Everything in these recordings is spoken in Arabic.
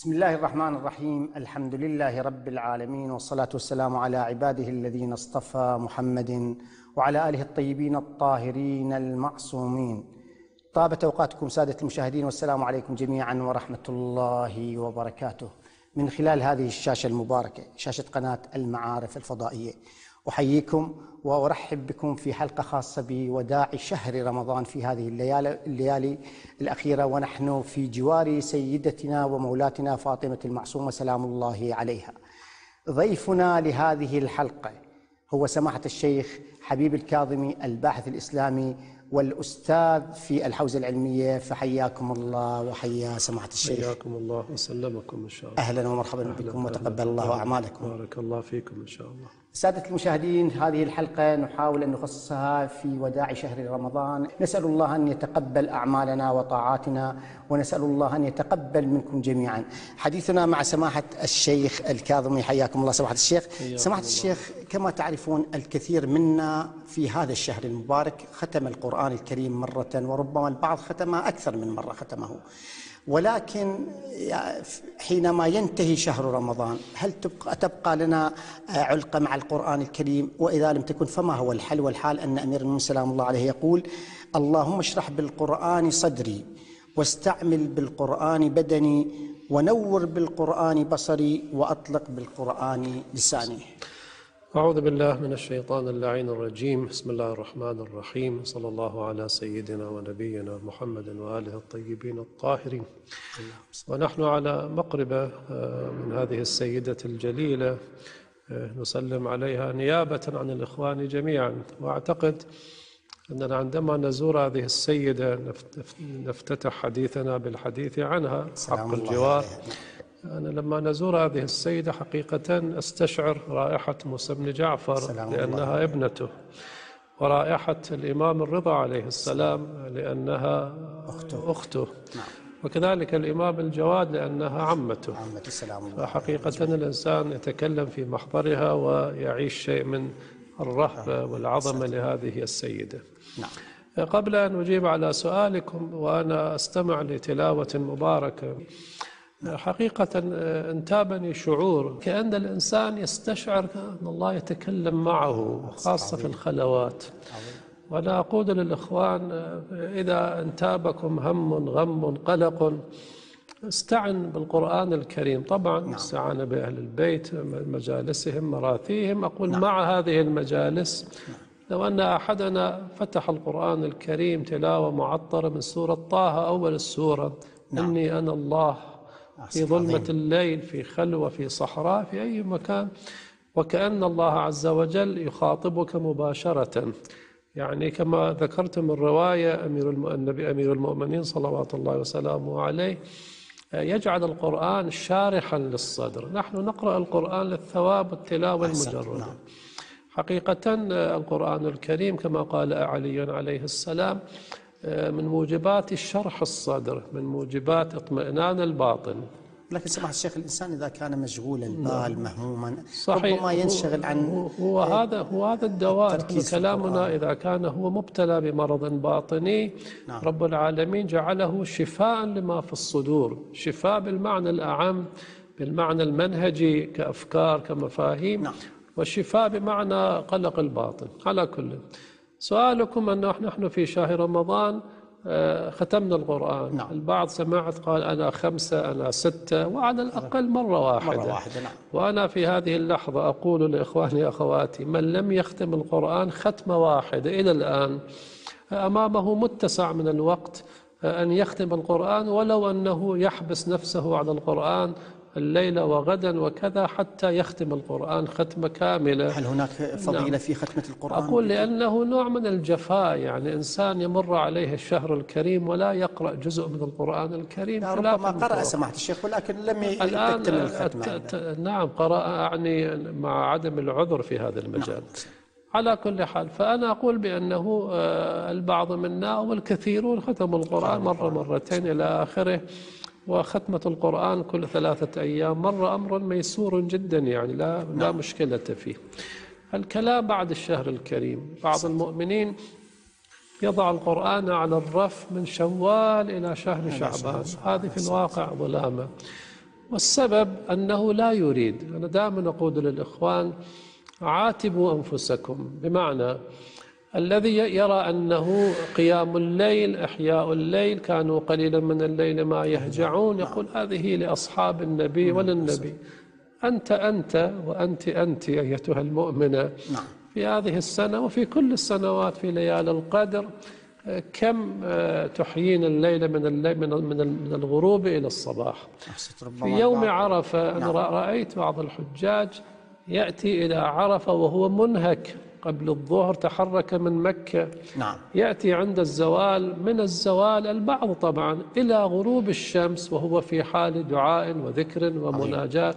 بسم الله الرحمن الرحيم الحمد لله رب العالمين والصلاة والسلام على عباده الذين اصطفى محمد وعلى آله الطيبين الطاهرين المعصومين طابت أوقاتكم سادة المشاهدين والسلام عليكم جميعا ورحمة الله وبركاته من خلال هذه الشاشة المباركة شاشة قناة المعارف الفضائية أحييكم وأرحب بكم في حلقة خاصة بوداع شهر رمضان في هذه الليالي, الليالي الأخيرة. ونحن في جوار سيدتنا ومولاتنا فاطمة المعصومة سلام الله عليها. ضيفنا لهذه الحلقة هو سماحة الشيخ حبيب الكاظمي الباحث الإسلامي والأستاذ في الحوزة العلمية. فحياكم الله وحيا سماحة الشيخ. حياكم الله وسلمكم إن شاء الله. أهلا ومرحبا بكم وتقبل الله أعمالكم. بارك الله فيكم إن شاء الله. سادة المشاهدين هذه الحلقة نحاول أن نخصصها في وداع شهر رمضان. نسأل الله أن يتقبل أعمالنا وطاعاتنا ونسأل الله أن يتقبل منكم جميعا. حديثنا مع سماحة الشيخ الكاظمي حياكم الله سماحة الشيخ. سماحة الشيخ كما تعرفون الكثير منا في هذا الشهر المبارك ختم القرآن الكريم مرة وربما البعض ختمه أكثر من مرة ختمه. ولكن حينما ينتهي شهر رمضان هل تبقى, تبقى لنا علقة مع القرآن الكريم؟ وإذا لم تكن فما هو الحل؟ والحال أن أمير المؤمنين سلام الله عليه يقول اللهم اشرح بالقرآن صدري واستعمل بالقرآن بدني ونور بالقرآن بصري وأطلق بالقرآن لساني. أعوذ بالله من الشيطان اللعين الرجيم. بسم الله الرحمن الرحيم. صلى الله على سيدنا ونبينا محمد وآله الطيبين الطاهرين. ونحن على مقربة من هذه السيدة الجليلة نسلم عليها نيابة عن الإخوان جميعا. وأعتقد أننا عندما نزور هذه السيدة نفتتح حديثنا بالحديث عنها. حق الجوار. أنا لما نزور هذه السيدة حقيقة أستشعر رائحة موسى بن جعفر لأنها ابنته ورائحة الإمام الرضا عليه السلام لأنها أخته, أخته. نعم. وكذلك الإمام الجواد لأنها عمته. فحقيقة الإنسان يتكلم في محضرها ويعيش شيء من الرهبة والعظمة لهذه السيدة. نعم. قبل أن أجيب على سؤالكم وأنا أستمع لتلاوة مباركة حقيقة انتابني شعور كأن الإنسان يستشعر أن الله يتكلم معه خاصة في الخلوات. وأنا أقول للإخوان إذا انتابكم هم غم قلق استعن بالقرآن الكريم. طبعا استعان بأهل البيت مجالسهم مراثيهم. أقول مع هذه المجالس لو أن أحدنا فتح القرآن الكريم تلاوة معطرة من سورة طه أول السورة إني أنا الله. في ظلمة الليل في خلوة في صحراء في أي مكان. وكأن الله عز وجل يخاطبك مباشرة. يعني كما ذكرتم الرواية أمير النبي أمير المؤمنين صلوات الله وسلامه عليه يجعل القرآن شارحا للصدر. نحن نقرأ القرآن للثواب والتلاوة المجردة حقيقة القرآن الكريم كما قال علي عليه السلام من موجبات الشرح الصدر من موجبات اطمئنان الباطن. لكن سماحة الشيخ الإنسان إذا كان مشغول البال مهموما صحيح. ربما ينشغل عن هو, هو هذا هو هذا الدواء كلامنا إذا كان هو مبتلى بمرض باطني نعم. رب العالمين جعله شفاء لما في الصدور شفاء بالمعنى الأعم بالمعنى المنهجي كأفكار كمفاهيم نعم. والشفاء بمعنى قلق الباطن. على كل. سؤالكم أن نحن في شهر رمضان ختمنا القرآن نعم. البعض سمعت قال أنا خمسة أنا ستة وعلى الأقل مرة واحدة, مرة واحدة نعم. وأنا في هذه اللحظة أقول لإخواني أخواتي من لم يختم القرآن ختمة واحدة إلى الآن أمامه متسع من الوقت أن يختم القرآن ولو أنه يحبس نفسه على القرآن الليلة وغدا وكذا حتى يختم القرآن ختمة كاملة. هل هناك فضيلة نعم. في ختمة القرآن؟ أقول لأنه نوع من الجفاء يعني إنسان يمر عليه الشهر الكريم ولا يقرأ جزء من القرآن الكريم ربما قرأ سماحة الشيخ ولكن لم الآن الختمة. نعم. قرأ يعني مع عدم العذر في هذا المجال. نعم. على كل حال فأنا أقول بأنه البعض منا والكثيرون ختموا القرآن مرة مرتين إلى آخره. وختمة القرآن كل ثلاثة أيام. مر أمر ميسور جدا يعني لا, لا مشكلة فيه. الكلام بعد الشهر الكريم. بعض المؤمنين يضع القرآن على الرف من شوال إلى شهر شعبان. هذه في الواقع ظلامة. والسبب أنه لا يريد. أنا دائما أقول للإخوان عاتبوا أنفسكم. بمعنى الذي يرى أنه قيام الليل إحياء الليل كانوا قليلا من الليل ما يهجعون يقول هذه لأصحاب النبي وللنبي. أنت أنت وأنت أنت أيتها المؤمنة. نعم. في هذه السنة وفي كل السنوات في ليالي القدر كم تحيين الليل من الليل من من الغروب إلى الصباح. في يوم عرفة أنا نعم. رأيت بعض الحجاج يأتي إلى عرفة وهو منهك. قبل الظهر تحرك من مكة. نعم. يأتي عند الزوال من الزوال البعض طبعا إلى غروب الشمس وهو في حال دعاء وذكر ومناجاة.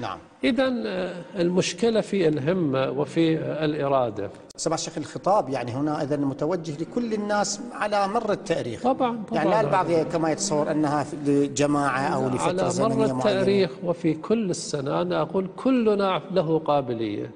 نعم. إذا المشكلة في الهمة وفي الإرادة. سمع الشيخ الخطاب يعني هنا إذا متوجه لكل الناس على مر التاريخ. طبعا طبعا. يعني لا البعض كما يتصور أنها لجماعة أو لفترة على مر زمنية معينة. التاريخ وفي كل السنة أنا أقول كلنا له قابلية.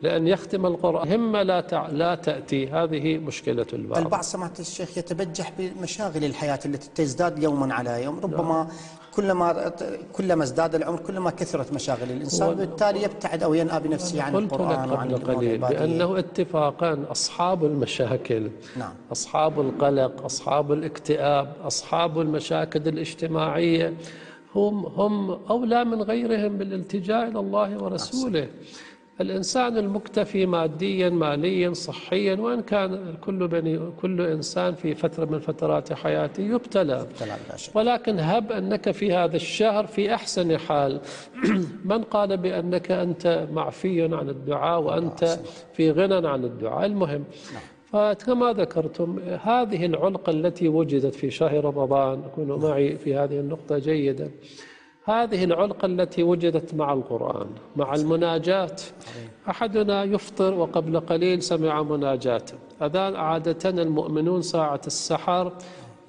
لأن يختم القرآن. همة لا تع... لا تأتي. هذه مشكلة البعض. البعض سمعت الشيخ يتبجح بمشاغل الحياة التي تزداد يوما على يوم. ربما كلما كلما ازداد العمر كلما كثرت مشاغل الإنسان وال- بالتالي يبتعد أو ينأى بنفسه عن القرآن وعن قليل بأنه اتفاقا أصحاب المشاكل نعم. أصحاب القلق أصحاب الاكتئاب أصحاب المشاكل الاجتماعية. هم هم أولى من غيرهم بالالتجاء إلى الله ورسوله. الإنسان المكتفي ماديا ماليا صحيا وإن كان كل بني كل إنسان في فترة من فترات حياته يبتلى. ولكن هب أنك في هذا الشهر في أحسن حال. من قال بأنك أنت معفي عن الدعاء وأنت في غنى عن الدعاء. المهم فكما ذكرتم هذه العلقة التي وجدت في شهر رمضان كونوا معي في هذه النقطة جيدا. هذه العلقة التي وجدت مع القرآن مع المناجاة. أحدنا يفطر وقبل قليل سمع مناجاة. أذان عادة المؤمنون ساعة السحر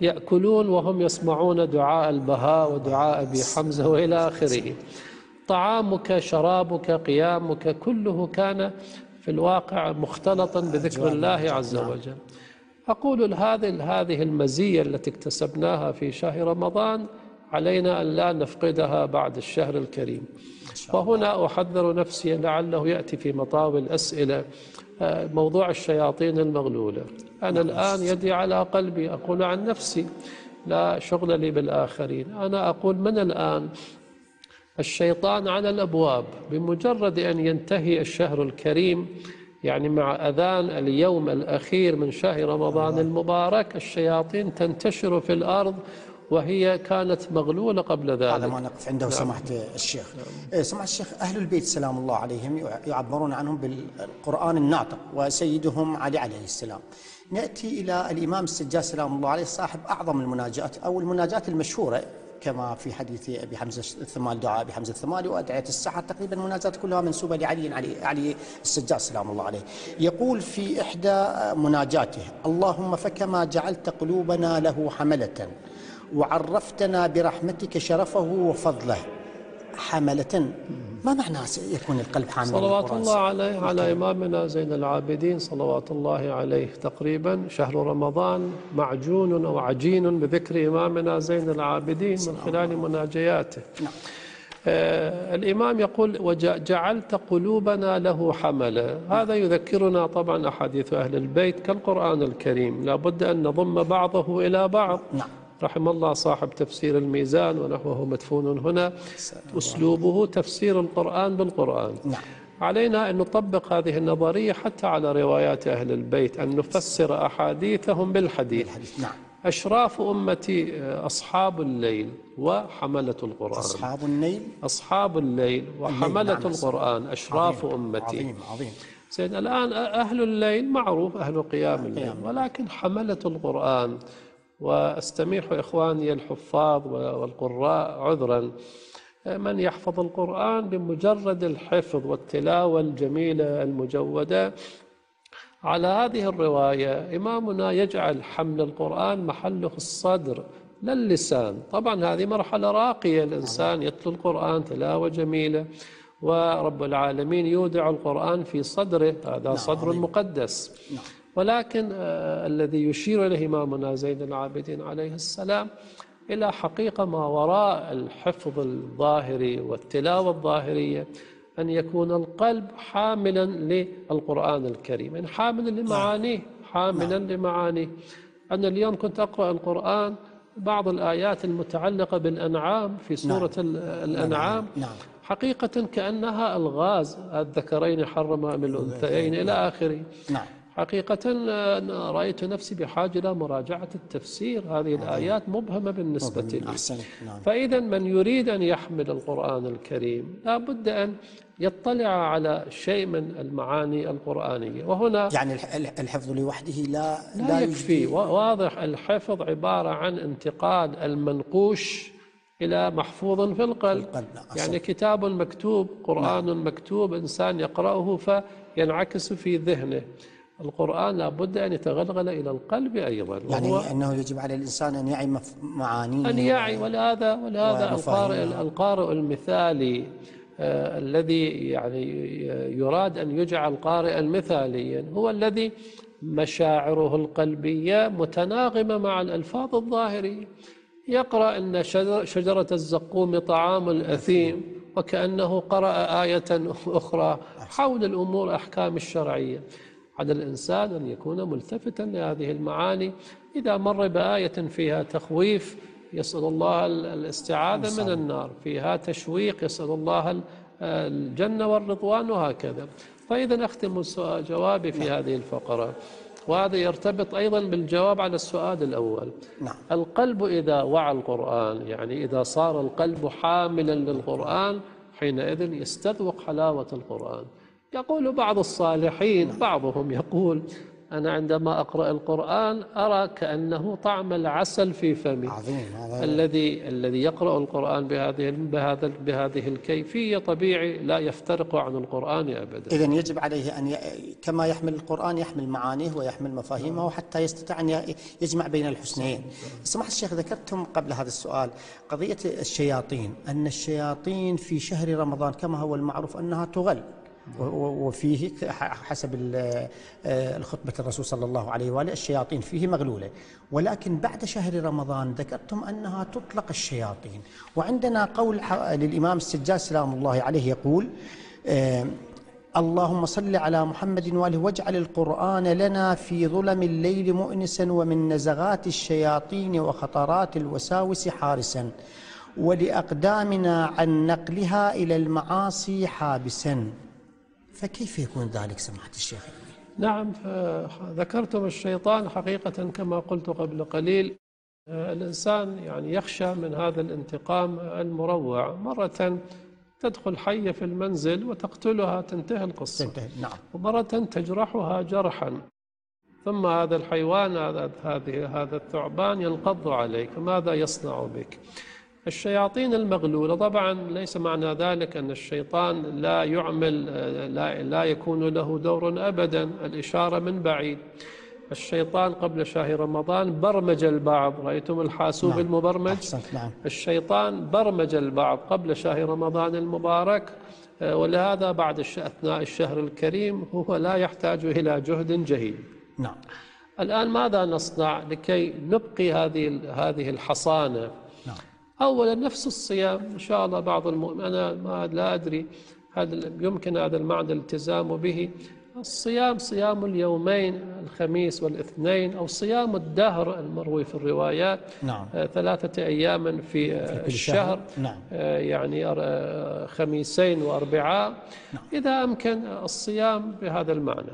يأكلون وهم يسمعون دعاء البهاء ودعاء أبي حمزة وإلى آخره. طعامك شرابك قيامك كله كان في الواقع مختلطا بذكر الله عز وجل. أقول هذه هذه المزية التي اكتسبناها في شهر رمضان علينا أن لا نفقدها بعد الشهر الكريم. وهنا أحذر نفسي لعله يأتي في مطاوي الأسئلة آه، موضوع الشياطين المغلولة. أنا الآن يدي على قلبي أقول عن نفسي لا شغل لي بالآخرين. أنا أقول من الآن؟ الشيطان على الأبواب بمجرد أن ينتهي الشهر الكريم يعني مع أذان اليوم الأخير من شهر رمضان المبارك الشياطين تنتشر في الأرض وهي كانت مغلولة قبل هذا ذلك ما نقف عنده سمحت الشيخ. إيه، سمحت الشيخ أهل البيت سلام الله عليهم يعبرون عنهم بالقرآن الناطق وسيدهم علي عليه السلام. نأتي إلى الإمام السجاد سلام الله عليه صاحب أعظم المناجات أو المناجات المشهورة كما في حديث أبي حمزة الثمال دعاء أبي حمزة الثمالي وأدعية السحر تقريبا المناجات كلها منسوبه لعلي علي علي السجاد سلام الله عليه. يقول في إحدى مناجاته: اللهم فكما جعلت قلوبنا له حملة. وعرفتنا برحمتك شرفه وفضله. حملة ما معنى يكون القلب حاملا صلوات؟ الله عليه على إمامنا زين العابدين صلوات الله عليه تقريبا. شهر رمضان معجون أو عجين بذكر إمامنا زين العابدين من خلال مناجياته. نعم. آه الإمام يقول وجعلت قلوبنا له حملا هذا يذكرنا طبعا أحاديث أهل البيت كالقرآن الكريم. لا بد أن نضم بعضه إلى بعض. نعم. رحم الله صاحب تفسير الميزان ونحوه مدفون هنا. أسلوبه تفسير القرآن بالقرآن. نعم. علينا أن نطبق هذه النظرية حتى على روايات أهل البيت أن نفسر أحاديثهم بالحديث. الحديث نعم. أشراف أمتي أصحاب الليل وحملة القرآن. أصحاب النيل أصحاب الليل وحملة نعم. القرآن أشراف عظيم، أمتي. عظيم عظيم. زين الآن أهل الليل معروف أهل قيام. الليل ولكن حملة القرآن واستميح إخواني الحفاظ والقراء عذرا. من يحفظ القرآن بمجرد الحفظ والتلاوة الجميلة المجودة. على هذه الرواية إمامنا يجعل حمل القرآن محله الصدر لا اللسان. طبعا هذه مرحلة راقية الإنسان يتلو القرآن تلاوة جميلة ورب العالمين يودع القرآن في صدره. هذا صدر مقدس. ولكن آه الذي يشير إليه إمامنا زين العابدين عليه السلام إلى حقيقة ما وراء الحفظ الظاهري والتلاوة الظاهرية أن يكون القلب حاملا للقرآن الكريم يعني حاملا لمعانيه حاملا لمعانيه. أنا اليوم كنت أقرأ القرآن بعض الآيات المتعلقة بالأنعام في سورة الأنعام. نعم. حقيقة كأنها الغاز الذكرين حرم من الأنثيين إلى آخره. نعم. حقيقة أنا رأيت نفسي بحاجة إلى مراجعة التفسير. هذه الآيات مبهمة بالنسبة لي. نعم. فإذا من يريد أن يحمل القرآن الكريم لا بد أن يطلع على شيء من المعاني القرآنية. وهنا يعني الح- الح- الحفظ لوحده لا لا يجدي- يكفي. وا- واضح. الحفظ عبارة عن انتقال المنقوش إلى محفوظ في القلب. القلب، نعم، يعني كتاب مكتوب قرآن مكتوب إنسان يقرأه فينعكس في ذهنه. القرآن لابد أن يتغلغل إلى القلب أيضا يعني أنه يجب على الإنسان أن يعي معانيه أن يعي ولهذا ولهذا القارئ. القارئ المثالي آه، الذي يعني يراد أن يجعل قارئا مثاليا هو الذي مشاعره القلبية متناغمة مع الألفاظ الظاهرية. يقرأ أن شجر- شجرة الزقوم طعام الأثيم وكأنه قرأ آية أخرى حول الأمور أحكام الشرعية. على الإنسان أن يكون ملتفتا لهذه المعاني. إذا مر بآية فيها تخويف يسأل الله ال- الاستعاذة من النار. فيها تشويق يسأل الله ال- الجنة والرضوان وهكذا. فإذا أختم جوابي في هذه الفقرة. وهذا يرتبط أيضا بالجواب على السؤال الأول. نعم. القلب إذا وعى القرآن يعني إذا صار القلب حاملا للقرآن حينئذ يستذوق حلاوة القرآن. يقول بعض الصالحين بعضهم يقول أنا عندما أقرأ القرآن أرى كأنه طعم العسل في فمي عظيم هذا الذي الذي يقرأ القرآن بهذه بهذا بهذه الكيفية طبيعي لا يفترق عن القرآن أبدا إذا يجب عليه أن ي... كما يحمل القرآن يحمل معانيه ويحمل مفاهيمه حتى يستطيع أن ي- يجمع بين الحسنيين. سماحة الشيخ ذكرتم قبل هذا السؤال قضية الشياطين، أن الشياطين في شهر رمضان كما هو المعروف أنها تغل. وفيه حسب آه، الخطبة الرسول صلى الله عليه وآله الشياطين فيه مغلولة. ولكن بعد شهر رمضان ذكرتم أنها تطلق الشياطين. وعندنا قول للإمام السجاد سلام الله عليه يقول آه، اللهم صل على محمد وآله واجعل القرآن لنا في ظلم الليل مؤنسا ومن نزغات الشياطين وخطرات الوساوس حارسا. ولأقدامنا عن نقلها إلى المعاصي حابسا. فكيف يكون ذلك سماحة الشيخ؟ نعم ذكرتم الشيطان حقيقة كما قلت قبل قليل. آه، الإنسان يعني يخشى من هذا الانتقام المروع. مرة تدخل حية في المنزل وتقتلها تنتهي القصة. تنتهي نعم. ومرة تجرحها جرحا. ثم هذا الحيوان هذا هذه هذا الثعبان ينقض عليك. ماذا يصنع بك؟ الشياطين المغلولة. طبعا ليس معنى ذلك أن الشيطان لا يعمل لا, لا يكون له دور أبدا. الإشارة من بعيد. الشيطان قبل شهر رمضان برمج البعض. رأيتم الحاسوب نعم. المبرمج؟ نعم. الشيطان برمج البعض قبل شهر رمضان المبارك. آه، ولهذا بعد أثناء الشهر الكريم هو لا يحتاج إلى جهد جهيد نعم. الآن ماذا نصنع لكي نبقي هذه هذه الحصانة؟ نعم. أولا نفس الصيام إن شاء الله بعض المؤمن أنا ما لا أدري هل يمكن هذا المعنى الالتزام به. الصيام صيام اليومين الخميس والاثنين أو صيام الدهر المروي في الروايات نعم. آه، ثلاثة أيام في آه، كل الشهر. نعم. آه، يعني آه، خميسين وأربعاء. إذا أمكن الصيام بهذا المعنى.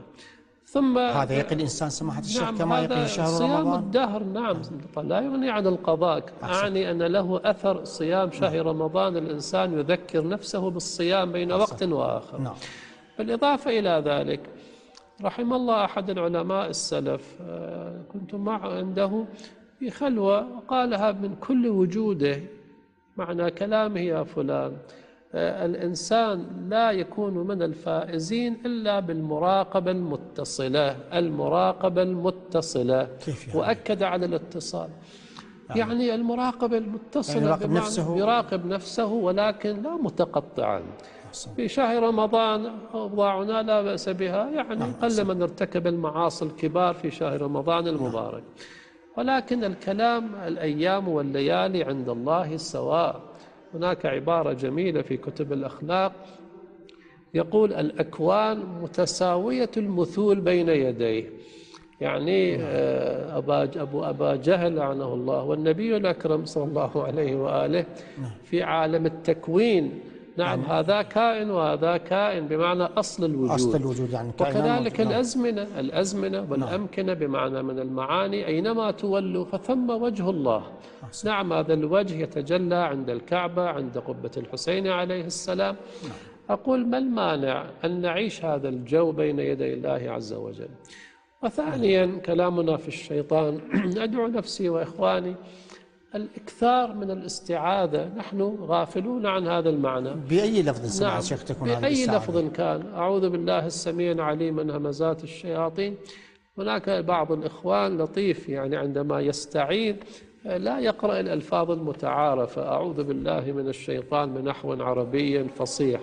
ثم هذا يقي الإنسان سماحة الشيخ نعم كما يقي شهر صيام رمضان. الدهر نعم لا يغني عن القضاء. أعني أن له أثر صيام شهر رمضان الإنسان يذكر نفسه بالصيام بين وقت وآخر. نعم. بالإضافة إلى ذلك رحم الله أحد العلماء السلف آه، كنت معه عنده في خلوة وقالها من كل وجوده معنى كلامه يا فلان الإنسان لا يكون من الفائزين إلا بالمراقبة المتصلة المراقبة المتصلة. كيف يعني؟ وأكد على الاتصال. يعني المراقبة المتصلة يعني يراقب نفسه. يراقب نفسه ولكن لا متقطعا. أحسن. في شهر رمضان أوضاعنا لا بأس بها يعني قل من ارتكب المعاصي الكبار في شهر رمضان المبارك. ولكن الكلام الأيام والليالي عند الله سواء. هناك عبارة جميلة في كتب الأخلاق. يقول الأكوان متساوية المثول بين يديه. يعني آه، أبا أبو أبا جهل لعنه الله والنبي الأكرم صلى الله عليه وآله في عالم التكوين نعم يعني هذا كائن وهذا كائن بمعنى أصل الوجود أصل الوجود يعني وكذلك نعم. الأزمنة الأزمنة والأمكنة بمعنى من المعاني أينما تولوا فثم وجه الله أحسن. نعم هذا الوجه يتجلى عند الكعبة عند قبة الحسين عليه السلام نعم. أقول ما المانع أن نعيش هذا الجو بين يدي الله عز وجل وثانيا كلامنا في الشيطان أدعو نفسي وإخواني الإكثار من الاستعاذة. نحن غافلون عن هذا المعنى. بأي لفظ نعم. شيخ تكون بأي لفظ كان. أعوذ بالله السميع العليم من همزات الشياطين. هناك بعض الإخوان لطيف يعني عندما يستعيذ لا يقرأ الألفاظ المتعارفة. أعوذ بالله من الشيطان بنحو عربي فصيح.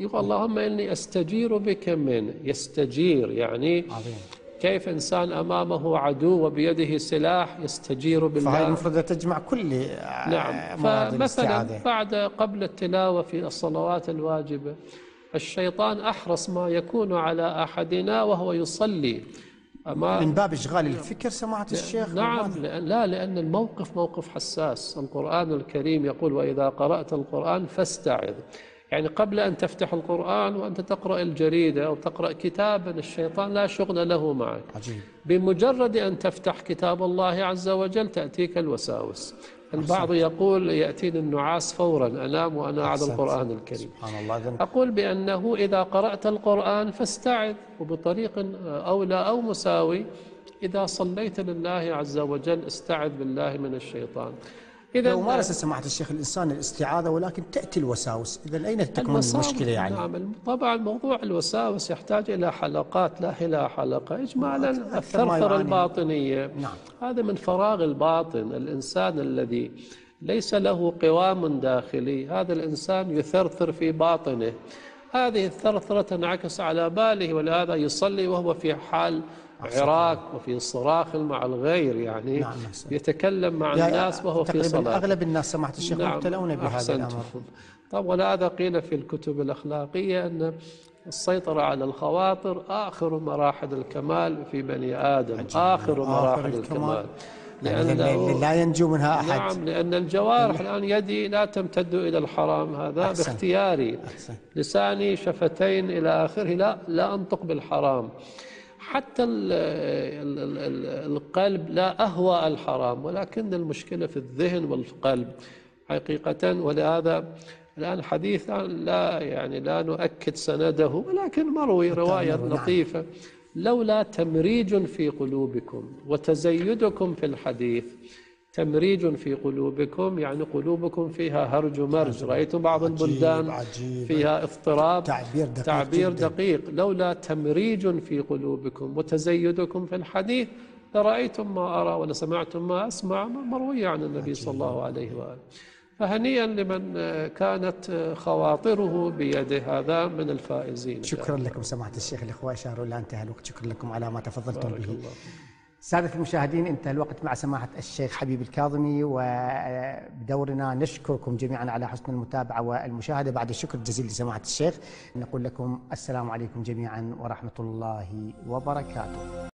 يقول اللهم إني أستجير بك من يستجير يعني عظيم. كيف إنسان أمامه عدو وبيده سلاح يستجير بالله؟ فهي المفروض تجمع كل نعم. فمثلا بعد قبل التلاوة في الصلوات الواجبة الشيطان أحرص ما يكون على أحدنا وهو يصلي. أما من باب إشغال الفكر سماحة الشيخ نعم لأن لا لأن الموقف موقف حساس. القرآن الكريم يقول وإذا قرأت القرآن فاستعذ. يعني قبل أن تفتح القرآن وأنت تقرأ الجريدة أو تقرأ كتابا الشيطان لا شغل له معك. عجيب. بمجرد أن تفتح كتاب الله عز وجل تأتيك الوساوس. البعض يقول يأتيني النعاس فورا أنام وأنا على القرآن الكريم. سبحان الله. أقول بأنه إذا قرأت القرآن فاستعذ وبطريق أولى أو مساوي إذا صليت لله عز وجل استعذ بالله من الشيطان. إذا مارس سماحة الشيخ الإنسان الاستعاذة ولكن تأتي الوساوس. إذا أين تكمن المشكلة يعني؟ نعم طبعا موضوع الوساوس يحتاج إلى حلقات لا إلى حلقة. إجمالا الثرثرة الباطنية. نعم. هذا من فراغ الباطن الإنسان الذي ليس له قوام داخلي. هذا الإنسان يثرثر في باطنه. هذه الثرثرة تنعكس على باله ولهذا يصلي وهو في حال عراك وفي صراخ مع الغير يعني نعم يتكلم مع الناس وهو في صلاة. أغلب الناس سمعت الشيخ نعم مبتلون بهذا الأمر. طب ولهذا قيل في الكتب الأخلاقية أن السيطرة على الخواطر آخر مراحل الكمال في بني آدم عجيب. آخر مراحل آخر الكمال. لأن لا ينجو منها أحد. نعم لأن الجوارح الآن يدي لا تمتد إلى الحرام هذا أحسن. باختياري. أحسن. لساني شفتين إلى آخره لا لا أنطق بالحرام. حتى القلب لا أهوى الحرام ولكن المشكلة في الذهن والقلب حقيقة ولهذا الآن حديث لا يعني لا نؤكد سنده ولكن مروي رواية. لطيفة لولا تمريج في قلوبكم وتزيدكم في الحديث تمريج في قلوبكم يعني قلوبكم فيها هرج ومرج رأيتم بعض عجيب البلدان عجيب. فيها اضطراب؟ تعبير دقيق, تعبير دقيق. لولا تمريج في قلوبكم وتزيدكم في الحديث لرأيتم ما أرى ولسمعتم ما أسمع مروي عن النبي صلى الله عليه وآله. فهنيئا لمن كانت خواطره بيده هذا من الفائزين. شكرا لكم سماحة الشيخ. الإخوة أشاروا لا انتهى الوقت. شكرا لكم على ما تفضلتم به. الله. سادة المشاهدين انتهى الوقت مع سماحة الشيخ حبيب الكاظمي وبدورنا نشكركم جميعا على حسن المتابعة والمشاهدة. بعد الشكر الجزيل لسماحة الشيخ نقول لكم السلام عليكم جميعا ورحمة الله وبركاته.